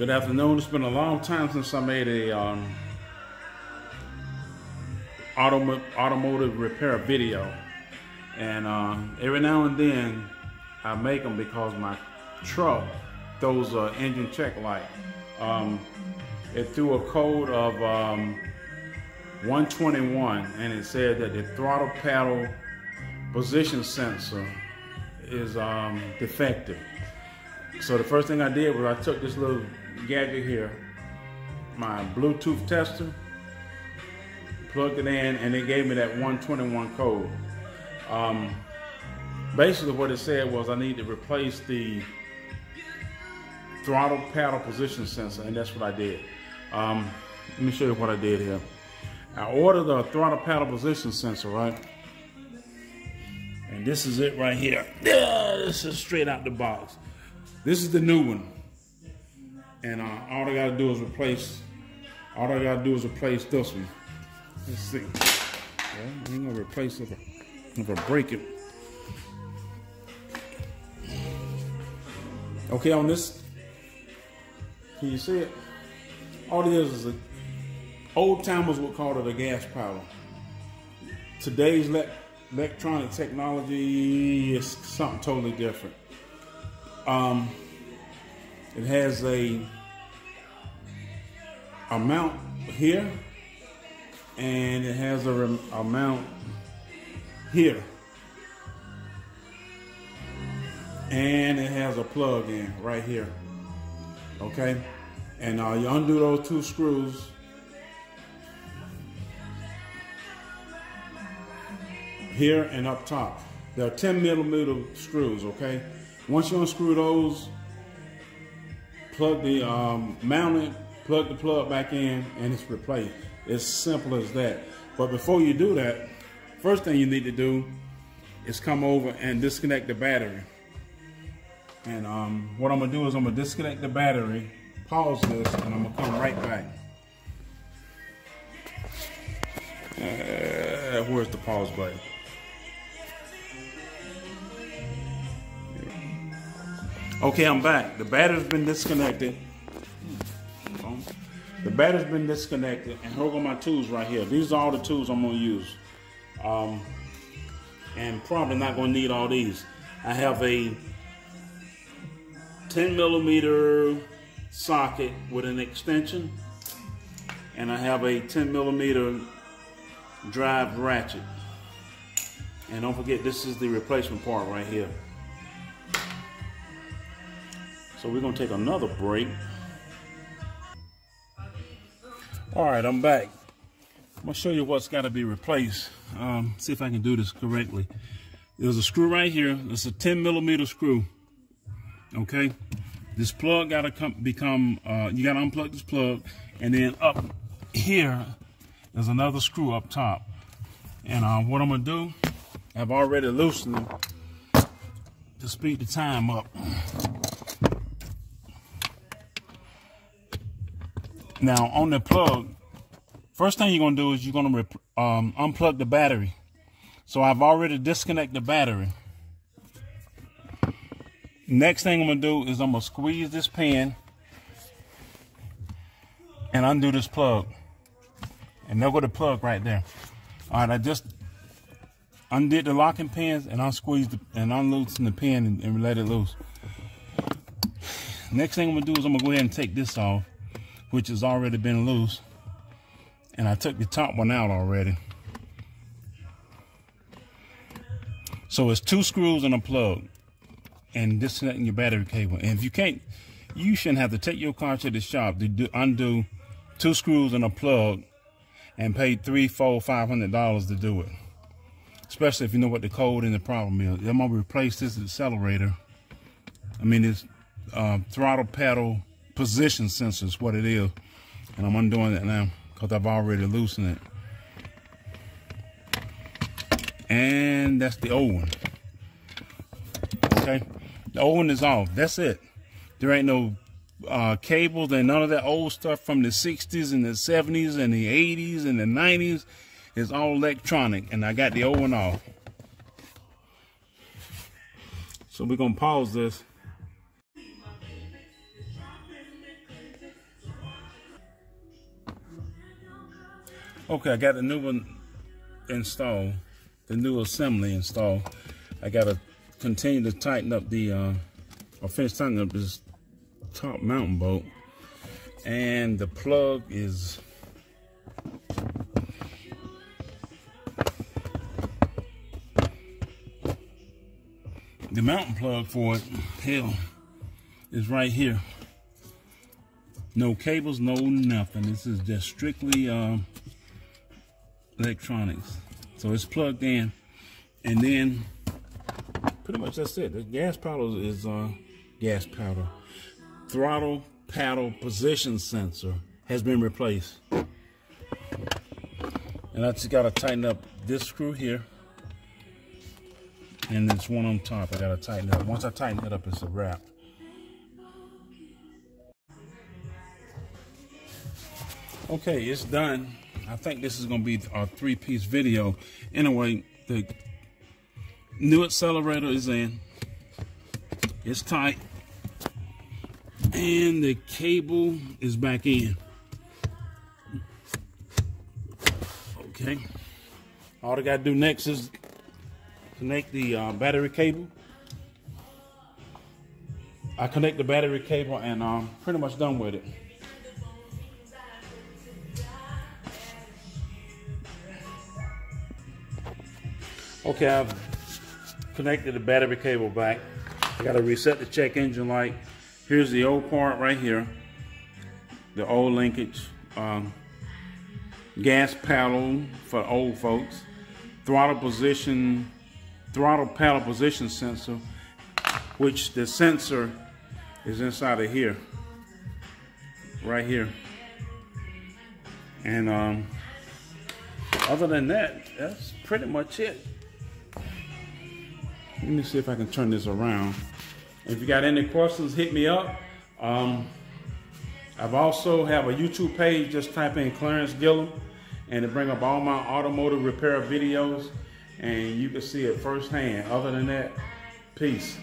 Good afternoon. It's been a long time since I made a um, autom automotive repair video. And uh, every now and then I make them because my truck throws an engine check light. Um, it threw a code of um, 121 and it said that the throttle paddle position sensor is um, defective. So the first thing I did was I took this little gadget here, my Bluetooth tester, plugged it in, and it gave me that 121 code. Um, basically what it said was I need to replace the throttle paddle position sensor, and that's what I did. Um, let me show you what I did here. I ordered the throttle paddle position sensor, right? And this is it right here. Yeah, this is straight out the box. This is the new one. And uh, all I gotta do is replace, all I gotta do is replace this one. Let's see. Well, I ain't gonna replace it if I break it. Okay, on this, can you see it? All it is is a, old timers would call it a gas power. Today's le electronic technology is something totally different. Um, it has a amount here and it has a amount here. And it has a plug in right here okay? And uh, you undo those two screws. Here and up top. They're 10 millimeter screws okay? Once you unscrew those plug the um, mount it plug the plug back in and it's replaced it's simple as that but before you do that first thing you need to do is come over and disconnect the battery and um, what I'm gonna do is I'm gonna disconnect the battery, pause this, and I'm gonna come right back. Uh, where's the pause button? Okay, I'm back. The battery's been disconnected. Battery's been disconnected, and here go my tools right here. These are all the tools I'm gonna use. Um, and probably not gonna need all these. I have a 10 millimeter socket with an extension and I have a 10 millimeter drive ratchet and don't forget this is the replacement part right here so we're gonna take another break all right I'm back. I'm gonna show you what's got to be replaced. Um, see if I can do this correctly. There's a screw right here. It's a 10 millimeter screw okay? This plug got to come become uh, you got to unplug this plug and then up here there's another screw up top. And uh, what I'm gonna do I've already loosened it to speed the time up now on the plug first thing you're gonna do is you're gonna um, unplug the battery so I've already disconnected the battery Next thing I'm gonna do is I'm gonna squeeze this pin and undo this plug. And there go the plug right there. All right, I just undid the locking pins and unsqueezed the, and unloosened the pin and, and let it loose. Next thing I'm gonna do is I'm gonna go ahead and take this off, which has already been loose. And I took the top one out already. So it's two screws and a plug and disconnecting your battery cable. And if you can't, you shouldn't have to take your car to the shop to do, undo two screws and a plug and pay three, four, five hundred dollars to do it. Especially if you know what the code and the problem is. I'm gonna replace this accelerator. I mean, it's uh, throttle pedal position sensor is what it is. And I'm undoing it now because I've already loosened it. And that's the old one. Okay. The old one is off. That's it. There ain't no uh, cables and none of that old stuff from the 60s and the 70s and the 80s and the 90s. It's all electronic. And I got the old one off. So we're going to pause this. Okay, I got the new one installed, the new assembly installed. I gotta continue to tighten up the, uh, or finish tightening up this top mountain bolt. And the plug is the mountain plug for it, hell, is right here. No cables, no nothing. This is just strictly um, electronics. So it's plugged in. And then pretty much that's it. The gas powder is uh, gas powder. Throttle paddle position sensor has been replaced. And I just got to tighten up this screw here. And this one on top, I got to tighten it up. Once I tighten it up, it's a wrap. Okay, it's done. I think this is going to be a three-piece video. Anyway, the new accelerator is in. It's tight. And the cable is back in. Okay. All I got to do next is connect the uh, battery cable. I connect the battery cable and I'm um, pretty much done with it. Okay, I've connected the battery cable back. I got to reset the check engine light. Here's the old part right here. The old linkage. Um, gas paddle for old folks. Throttle position, throttle paddle position sensor, which the sensor is inside of here. Right here. And um, other than that, that's pretty much it. Let me see if I can turn this around. If you got any questions, hit me up. Um, I've also have a YouTube page, just type in Clarence Gillum and it bring up all my automotive repair videos and you can see it firsthand. Other than that, peace.